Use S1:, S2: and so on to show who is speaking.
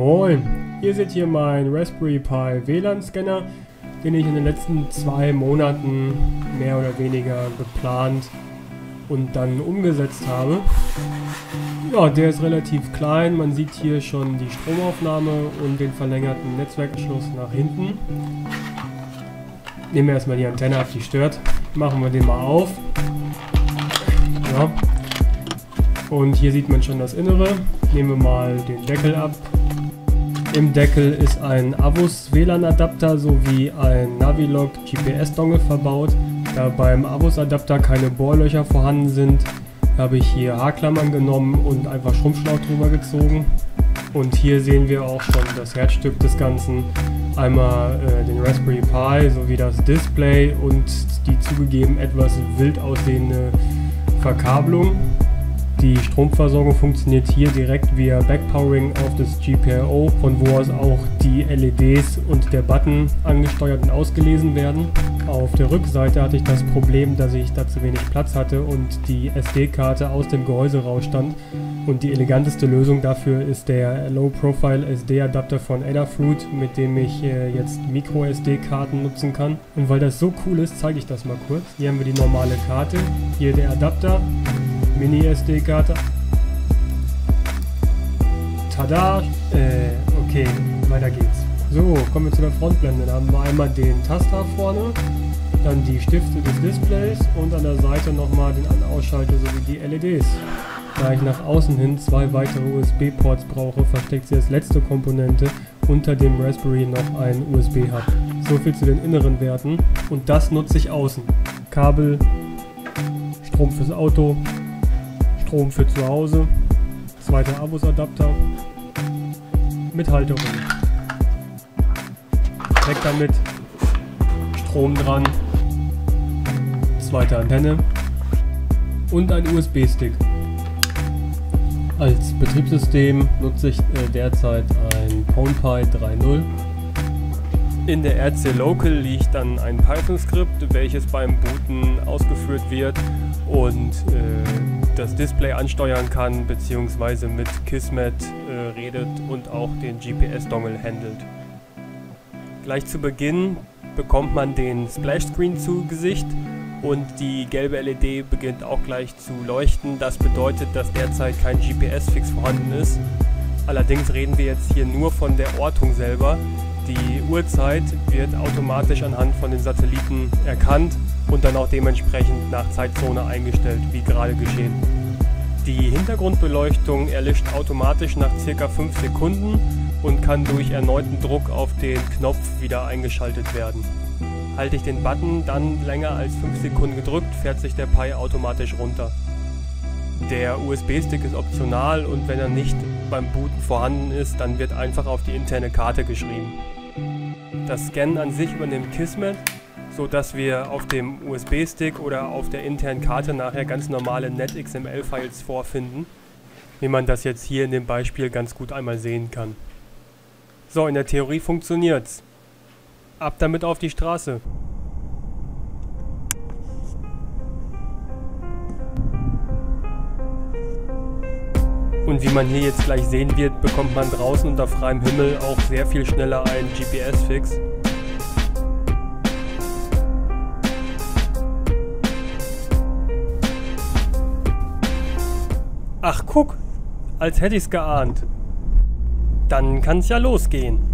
S1: Moin, ihr seht hier meinen Raspberry Pi WLAN-Scanner, den ich in den letzten zwei Monaten mehr oder weniger geplant und dann umgesetzt habe. Ja, der ist relativ klein, man sieht hier schon die Stromaufnahme und den verlängerten Netzwerkanschluss nach hinten. Nehmen wir erstmal die Antenne ab, die stört. Machen wir den mal auf. Ja. Und hier sieht man schon das Innere. Nehmen wir mal den Deckel ab. Im Deckel ist ein Avus WLAN-Adapter sowie ein Navilog GPS-Dongle verbaut. Da beim Avus-Adapter keine Bohrlöcher vorhanden sind, habe ich hier Haarklammern genommen und einfach Schrumpfschlauch drüber gezogen. Und hier sehen wir auch schon das Herzstück des Ganzen. Einmal äh, den Raspberry Pi sowie das Display und die zugegeben etwas wild aussehende Verkabelung. Die Stromversorgung funktioniert hier direkt via Backpowering auf das GPIO, von wo aus auch die LEDs und der Button angesteuert und ausgelesen werden. Auf der Rückseite hatte ich das Problem, dass ich da zu wenig Platz hatte und die SD-Karte aus dem Gehäuse rausstand. Und die eleganteste Lösung dafür ist der Low-Profile SD-Adapter von Adafruit, mit dem ich äh, jetzt Micro-SD-Karten nutzen kann. Und weil das so cool ist, zeige ich das mal kurz. Hier haben wir die normale Karte, hier der Adapter Mini-SD-Karte. Tada! Äh, okay, weiter geht's. So, kommen wir zu der Frontblende. Da haben wir einmal den Taster vorne, dann die Stifte des Displays und an der Seite nochmal den An- Ausschalter sowie die LEDs. Da ich nach außen hin zwei weitere USB-Ports brauche, versteckt sie als letzte Komponente unter dem Raspberry noch ein USB-Hub. So viel zu den inneren Werten und das nutze ich außen. Kabel, Strom fürs Auto, Strom für zu Hause, zweiter Abos-Adapter mit Halterung. Weg damit, Strom dran, zweite Antenne und ein USB-Stick. Als Betriebssystem nutze ich äh, derzeit ein PonePi 3.0. In der RC Local liegt dann ein Python-Skript, welches beim Booten ausgeführt wird und äh, das Display ansteuern kann, beziehungsweise mit Kismet äh, redet und auch den GPS-Dongle handelt. Gleich zu Beginn bekommt man den Splash-Screen zu Gesicht und die gelbe LED beginnt auch gleich zu leuchten. Das bedeutet, dass derzeit kein GPS-Fix vorhanden ist. Allerdings reden wir jetzt hier nur von der Ortung selber. Die Uhrzeit wird automatisch anhand von den Satelliten erkannt und dann auch dementsprechend nach Zeitzone eingestellt, wie gerade geschehen. Die Hintergrundbeleuchtung erlischt automatisch nach ca. 5 Sekunden und kann durch erneuten Druck auf den Knopf wieder eingeschaltet werden. Halte ich den Button dann länger als 5 Sekunden gedrückt, fährt sich der Pi automatisch runter. Der USB-Stick ist optional und wenn er nicht beim Booten vorhanden ist, dann wird einfach auf die interne Karte geschrieben. Das Scannen an sich übernimmt Kismet so dass wir auf dem USB-Stick oder auf der internen Karte nachher ganz normale NetXML-Files vorfinden, wie man das jetzt hier in dem Beispiel ganz gut einmal sehen kann. So, in der Theorie funktioniert's. Ab damit auf die Straße. Und wie man hier jetzt gleich sehen wird, bekommt man draußen unter freiem Himmel auch sehr viel schneller einen GPS-Fix. Ach guck, als hätte ich's geahnt. Dann kann's ja losgehen.